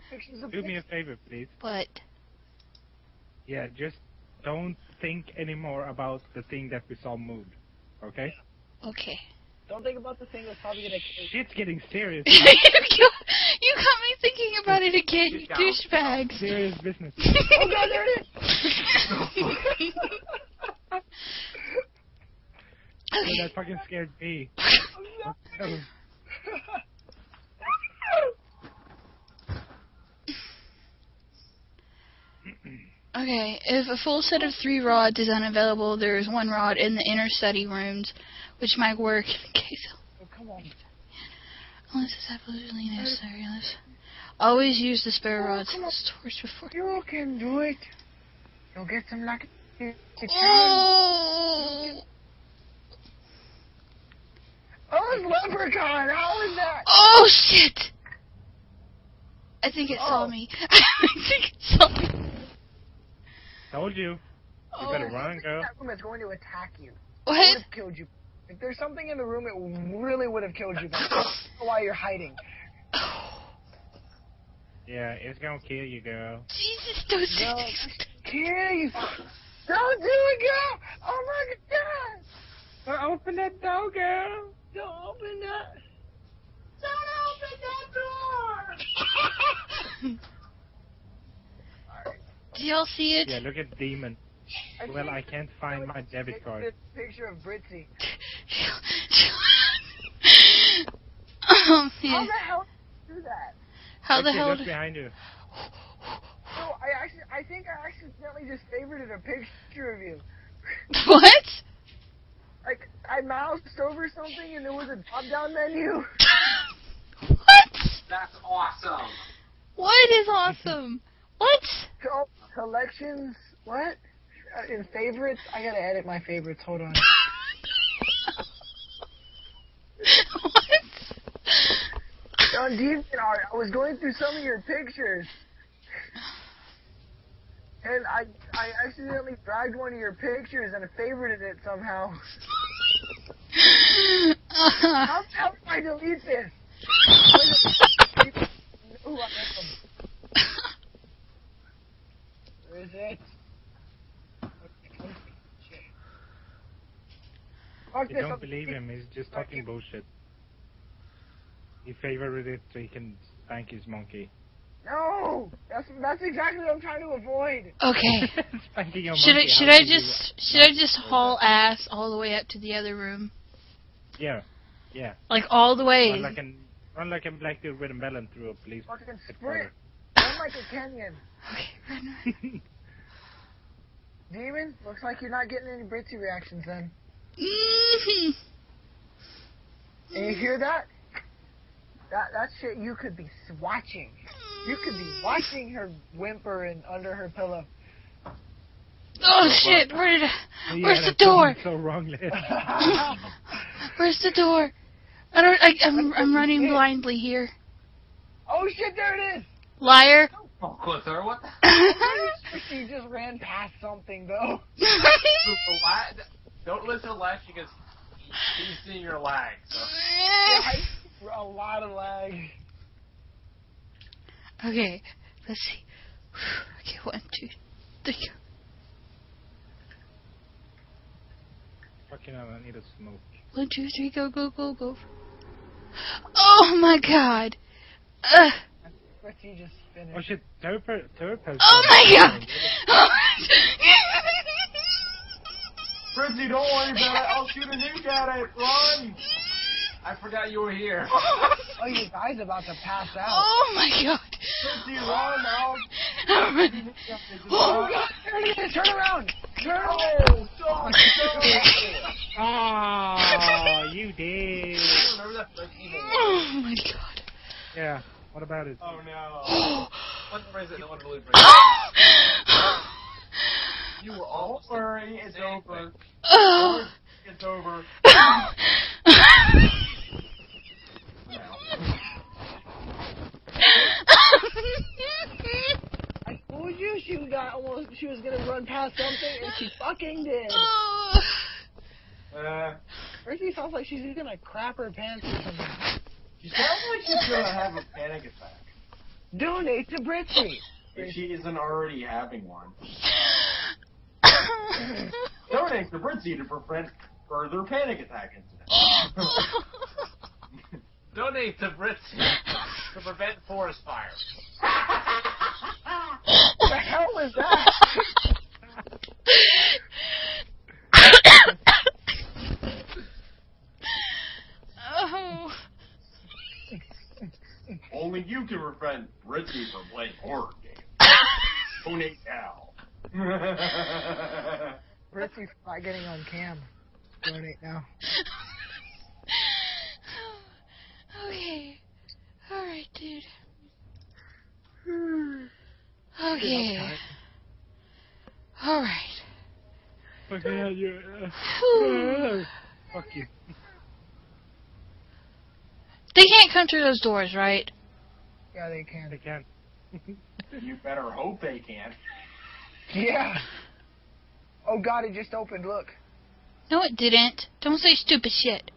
take pictures of Do me a favor, please. What? Yeah, just don't think anymore about the thing that we saw move. Okay? Okay. Don't think about the thing that's probably gonna kill you. Shit's getting serious. you got you got me thinking about it again, you Get down. douchebags. serious business. Oh god, there it is! Oh, okay. that fucking scared me. Oh, Okay, if a full set of three rods is unavailable, there is one rod in the inner study rooms, which might work in case Oh, come on. unless it's absolutely necessary. Unless always use the spare Oh, rods in the stores before. You can do it. You'll get some lucky. Oh, Oh, leprechaun. How is that? oh shit! I think it saw Oh. me. I think it saw me. Told you. You Oh, better run, In girl. that room is going to attack you. It what? would have killed you. If there's something in the room, it really would have killed you. But I don't know why you're hiding. Yeah, it's gonna kill you, girl. Jesus, don't say No. this. Keith! Don't do it, girl! Oh my god! Well, open that door, girl. Don't open that! Don't open that door! Do y'all see it? Yeah, look at demon. Well, I can't find my debit card. This picture of Britzy. oh, How the hell did you do that? How the hell? Look did- behind you. No, I actually, I think I accidentally just favorited a picture of you. What? Like, I moused over something and there was a drop-down menu. what? That's awesome. What is awesome? What? Co- collections, what? Uh, in favorites? I gotta edit my favorites, hold on. what? On DeviantArt, I was going through some of your pictures. And I I accidentally dragged one of your pictures and I favorited it somehow. How the hell do I delete this I am. Where is it? Fuck You this, don't believe him. He's just talking bullshit. He favored it so he can spank his monkey. No! That's that's exactly what I'm trying to avoid. okay. Spanking your Should I should I just should I just haul ass all the way up to the other room? Yeah, yeah. Like all the way. Run like, an, run like a black dude with a melon through a police Fucking sprint. Run like a Kenyan. Okay, run, run. Demon, looks like you're not getting any Britzy reactions then. And you hear that? That that shit you could be s- watching. You could be watching her whimper and under her pillow. Oh shit! Where did I? Yeah, Where's the door? So wrong, Where's the door? I don't. I, I'm I'm running blindly here. oh shit, there it is! Liar. Fuck with her. What the she just ran past something though. Don't listen to lag because he's seeing your lag. So. a lot of lag. okay, let's see. Okay, one, two, three. Fucking hell, I need a smoke. One, two, three, go, go, go, go. Oh my god. Ugh. Britzy just finished. Oh shit, Turp, Turp. Oh my god. Fritzy, don't worry about it. I'll shoot a nuke at it. Run! I forgot you were here. Oh, you guys about to pass out. oh my god. Fritzy, oh, run! I'll I'm. Oh god, there it is! Turn around! Turn Oh, stop! Oh, you did. Remember that first? Oh my god. Yeah. What about it? Oh no. Oh. What phrase that no one believed me? You were all Don't worry, it's over. Oh. It's over. I told you she got almost she was gonna run past something and she fucking did. Oh. Uh, Ricky sounds like she's gonna crap her pants or something. She sounds like she's gonna have a panic attack. Donate to Britzy. If she isn't already having one. Donate to Britzy to prevent further panic attack incidents. Donate to Britzy to prevent forest fires. What the hell was that? Only you can prevent Britzy from playing horror games. Donate now. Britzy's not getting on cam. Donate now. okay. Alright, dude. Dude, Okay. Alright. Okay, you. Whew. Uh, fuck you. They can't come through those doors, right? Yeah, they can. I can't. you better hope they can. Yeah. Oh god, it just opened. Look. No, it didn't. Don't say stupid shit.